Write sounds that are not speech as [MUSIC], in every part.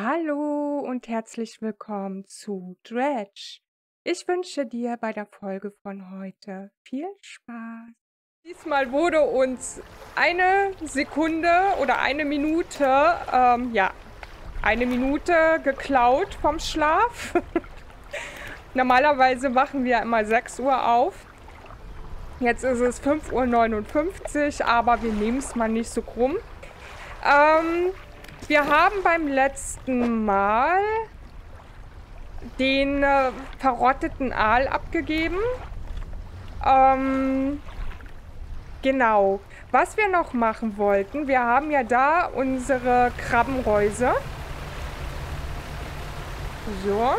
Hallo und herzlich willkommen zu Dredge. Ich wünsche dir bei der Folge von heute viel Spaß. Diesmal wurde uns eine Sekunde oder eine Minute, ähm, ja, eine Minute geklaut vom Schlaf. [LAUGHS] Normalerweise wachen wir immer 6 Uhr auf. Jetzt ist es 5.59 Uhr, aber wir nehmen es mal nicht so krumm. Ähm, wir haben beim letzten Mal den äh, verrotteten Aal abgegeben. Ähm, genau. Was wir noch machen wollten, wir haben ja da unsere Krabbenreuse. So.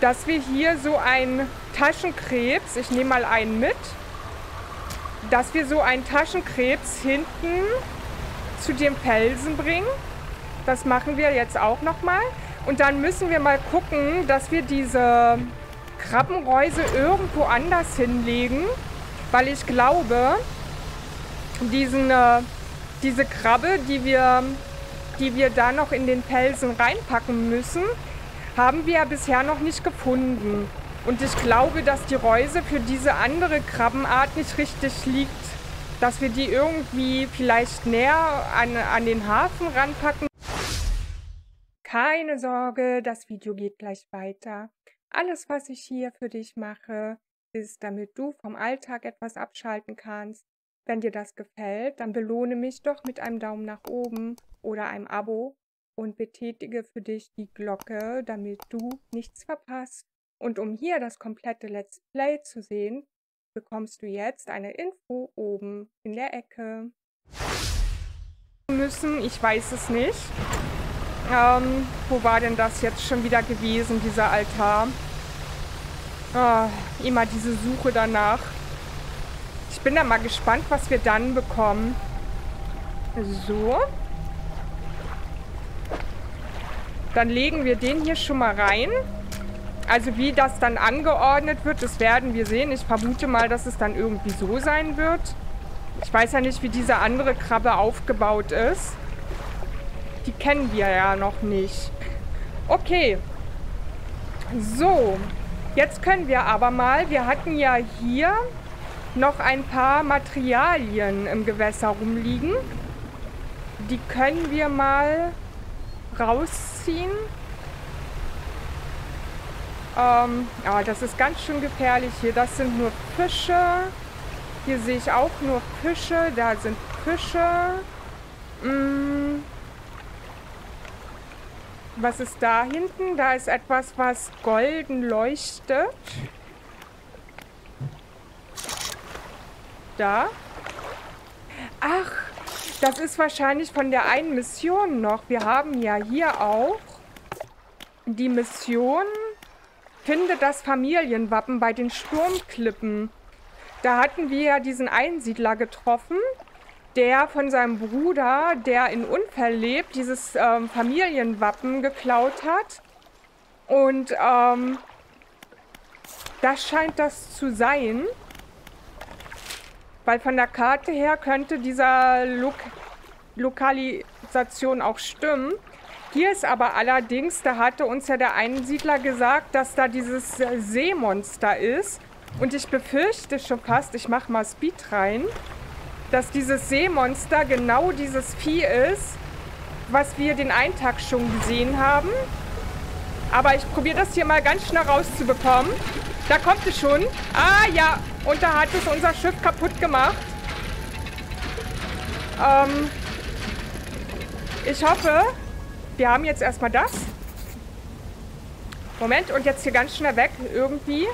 Dass wir hier so ein Taschenkrebs, ich nehme mal einen mit, dass wir so einen Taschenkrebs hinten zu dem Felsen bringen. Das machen wir jetzt auch nochmal. Und dann müssen wir mal gucken, dass wir diese Krabbenreuse irgendwo anders hinlegen. Weil ich glaube, diesen, äh, diese Krabbe, die wir, die wir da noch in den Felsen reinpacken müssen, haben wir ja bisher noch nicht gefunden. Und ich glaube, dass die Reuse für diese andere Krabbenart nicht richtig liegt dass wir die irgendwie vielleicht näher an, an den Hafen ranpacken. Keine Sorge, das Video geht gleich weiter. Alles, was ich hier für dich mache, ist, damit du vom Alltag etwas abschalten kannst. Wenn dir das gefällt, dann belohne mich doch mit einem Daumen nach oben oder einem Abo und betätige für dich die Glocke, damit du nichts verpasst. Und um hier das komplette Let's Play zu sehen, bekommst du jetzt eine Info oben in der Ecke. Müssen, ich weiß es nicht. Ähm, wo war denn das jetzt schon wieder gewesen, dieser Altar? Oh, immer diese Suche danach. Ich bin da mal gespannt, was wir dann bekommen. So. Dann legen wir den hier schon mal rein. Also wie das dann angeordnet wird, das werden wir sehen. Ich vermute mal, dass es dann irgendwie so sein wird. Ich weiß ja nicht, wie diese andere Krabbe aufgebaut ist. Die kennen wir ja noch nicht. Okay. So. Jetzt können wir aber mal, wir hatten ja hier noch ein paar Materialien im Gewässer rumliegen. Die können wir mal rausziehen. Ähm, ja, das ist ganz schön gefährlich hier. Das sind nur Fische. Hier sehe ich auch nur Fische. Da sind Fische. Hm. Was ist da hinten? Da ist etwas, was golden leuchtet. Da. Ach, das ist wahrscheinlich von der einen Mission noch. Wir haben ja hier auch die Mission Finde das Familienwappen bei den Sturmklippen. Da hatten wir ja diesen Einsiedler getroffen, der von seinem Bruder, der in Unfall lebt, dieses ähm, Familienwappen geklaut hat. Und ähm, das scheint das zu sein. Weil von der Karte her könnte dieser Lok Lokalisation auch stimmen. Hier ist aber allerdings, da hatte uns ja der Einsiedler gesagt, dass da dieses Seemonster ist. Und ich befürchte schon fast, ich mache mal Speed rein, dass dieses Seemonster genau dieses Vieh ist, was wir den einen Tag schon gesehen haben. Aber ich probiere das hier mal ganz schnell rauszubekommen. Da kommt es schon. Ah, ja. Und da hat es unser Schiff kaputt gemacht. Ähm, ich hoffe, wir haben jetzt erstmal das. Moment, und jetzt hier ganz schnell weg. Irgendwie.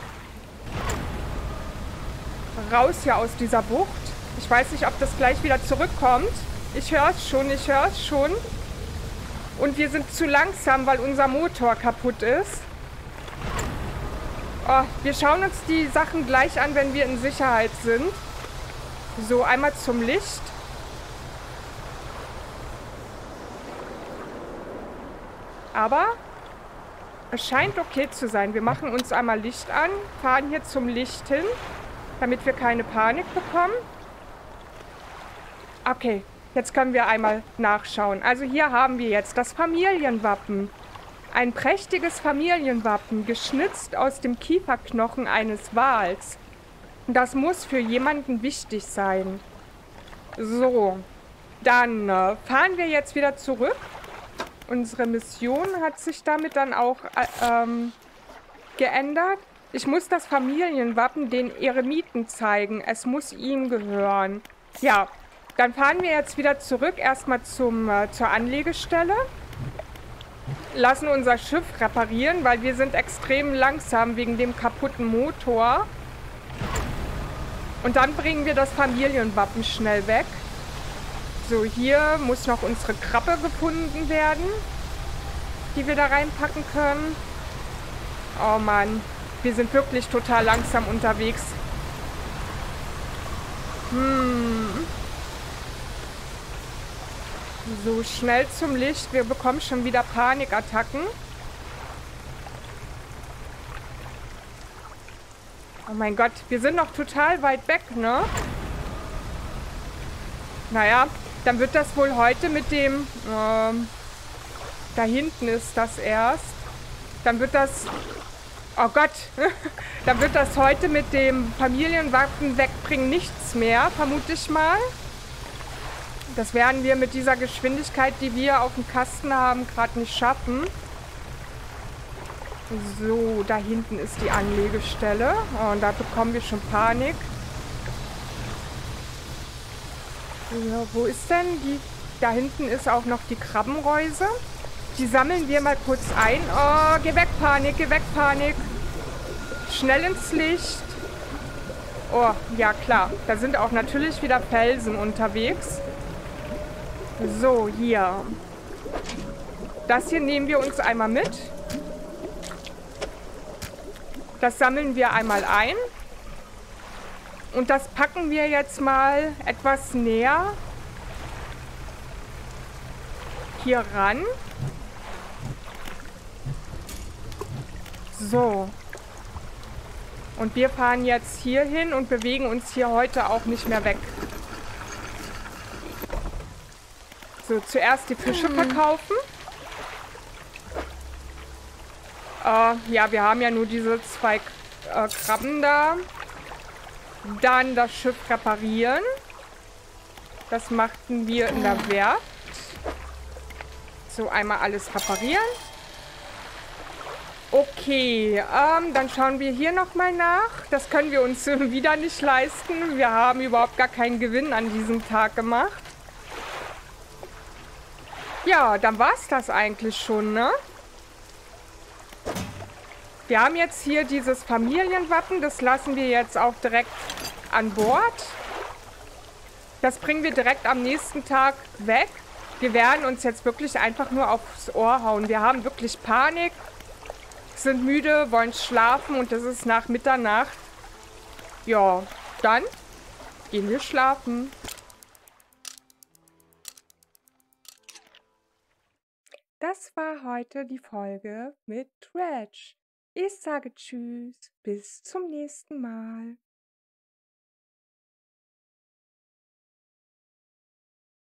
Raus hier aus dieser Bucht. Ich weiß nicht, ob das gleich wieder zurückkommt. Ich höre es schon, ich höre es schon. Und wir sind zu langsam, weil unser Motor kaputt ist. Oh, wir schauen uns die Sachen gleich an, wenn wir in Sicherheit sind. So, einmal zum Licht. Aber es scheint okay zu sein. Wir machen uns einmal Licht an, fahren hier zum Licht hin, damit wir keine Panik bekommen. Okay, Jetzt können wir einmal nachschauen. Also hier haben wir jetzt das Familienwappen. Ein prächtiges Familienwappen, geschnitzt aus dem Kieferknochen eines Wals. Das muss für jemanden wichtig sein. So, dann äh, fahren wir jetzt wieder zurück. Unsere Mission hat sich damit dann auch äh, ähm, geändert. Ich muss das Familienwappen den Eremiten zeigen. Es muss ihm gehören. Ja, dann fahren wir jetzt wieder zurück, erstmal zum, äh, zur Anlegestelle. Lassen unser Schiff reparieren, weil wir sind extrem langsam wegen dem kaputten Motor. Und dann bringen wir das Familienwappen schnell weg. So, hier muss noch unsere Krabbe gefunden werden, die wir da reinpacken können. Oh Mann, wir sind wirklich total langsam unterwegs. Hm. So, schnell zum Licht. Wir bekommen schon wieder Panikattacken. Oh mein Gott, wir sind noch total weit weg, ne? Naja, dann wird das wohl heute mit dem... Ähm, da hinten ist das erst. Dann wird das... Oh Gott. [LAUGHS] dann wird das heute mit dem Familienwappen wegbringen nichts mehr, vermute ich mal. Das werden wir mit dieser Geschwindigkeit, die wir auf dem Kasten haben, gerade nicht schaffen. So, da hinten ist die Anlegestelle. Und da bekommen wir schon Panik. Ja, wo ist denn die? Da hinten ist auch noch die Krabbenreuse. Die sammeln wir mal kurz ein. Oh, geh weg, Panik, geh weg, Panik. Schnell ins Licht. Oh, ja klar. Da sind auch natürlich wieder Felsen unterwegs. So, hier. Das hier nehmen wir uns einmal mit. Das sammeln wir einmal ein. Und das packen wir jetzt mal etwas näher hier ran. So. Und wir fahren jetzt hier hin und bewegen uns hier heute auch nicht mehr weg. So, zuerst die Fische mhm. verkaufen. Äh, ja, wir haben ja nur diese zwei äh, Krabben da. Dann das Schiff reparieren. Das machten wir in der Werft. So, einmal alles reparieren. Okay, ähm, dann schauen wir hier nochmal nach. Das können wir uns [LAUGHS] wieder nicht leisten. Wir haben überhaupt gar keinen Gewinn an diesem Tag gemacht. Ja, dann war es das eigentlich schon, ne? Wir haben jetzt hier dieses Familienwappen. Das lassen wir jetzt auch direkt an Bord. Das bringen wir direkt am nächsten Tag weg. Wir werden uns jetzt wirklich einfach nur aufs Ohr hauen. Wir haben wirklich Panik, sind müde, wollen schlafen und es ist nach Mitternacht. Ja, dann gehen wir schlafen. Das war heute die Folge mit Dredge. Ich sage Tschüss, bis zum nächsten Mal.